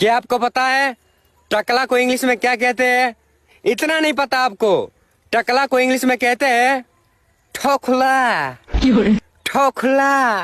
क्या आपको पता है टकला को इंग्लिश में क्या कहते हैं? इतना नहीं पता आपको। टकला को इंग्लिश में कहते हैं ठोखला ठोखला